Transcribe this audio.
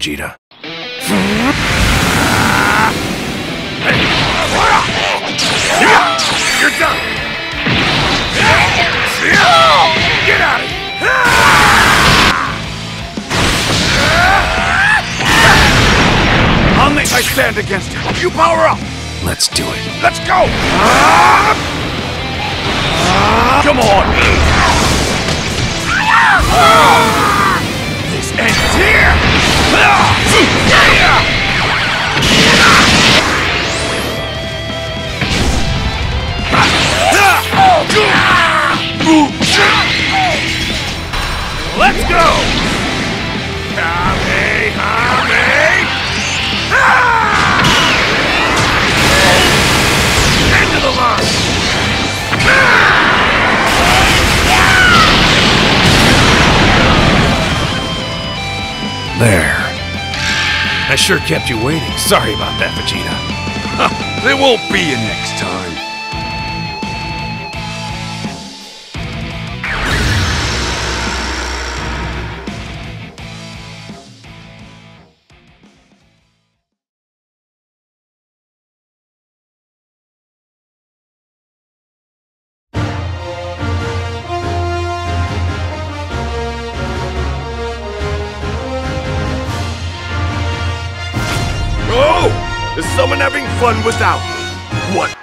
Vegeta. I stand against you. You power up! Let's do it. Let's go! Come on! This ends here! Let's go! There. I sure kept you waiting. Sorry about that, Vegeta. There won't be a next time. Is someone having fun without me? What?